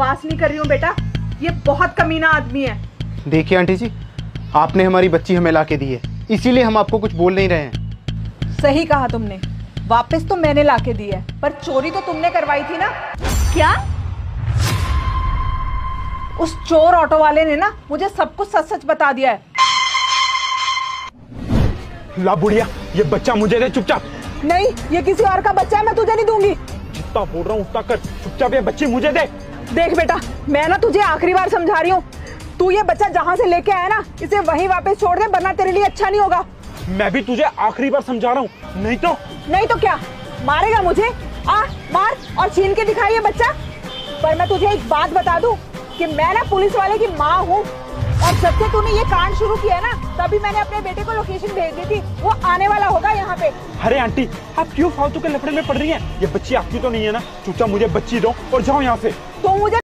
बकवास नहीं कर रही हूँ बेटा। ये बहुत कमीना आदमी है। देखिए आंटी जी आपने हमारी बच्ची हमें ला के दी है। इसीलिए हम आपको कुछ बोल नहीं रहे हैं। सही कहा तुमने। वापस तो मैंने ला के दी है पर चोरी तो तुमने करवाई थी ना। क्या? उस चोर ऑटो वाले ने ना मुझे सब कुछ सच सच बता दिया है। ला बुढ़िया ये बच्चा मुझे दे चुपचाप। नहीं ये किसी और का बच्चा है मैं तुझे नहीं दूँगी। जितना बोल रहा हूँ उतना कर चुपचाप ये बच्ची मुझे दे। देख बेटा मैं ना तुझे आखिरी बार समझा रही हूँ। तू ये बच्चा जहाँ से लेके आया ना इसे वहीं वापस छोड़ दे वरना तेरे लिए अच्छा नहीं होगा। मैं भी तुझे आखिरी बार समझा रहा हूँ। नहीं तो? नहीं तो क्या? मारेगा मुझे? आ मार और छीन के दिखाई ये बच्चा। पर मैं तुझे एक बात बता दूँ कि मैं ना पुलिस वाले की माँ हूँ। और जब से तूने ये कांड शुरू किया है ना तभी मैंने अपने बेटे को लोकेशन भेज दी थी। वो आने वाला होगा यहाँ पे। अरे आंटी आप क्यों फालतू के लफड़े में पड़ रही हैं? ये बच्ची आपकी तो नहीं है ना? चुपचाप मुझे बच्ची दो और जाओ यहाँ से। तो मुझे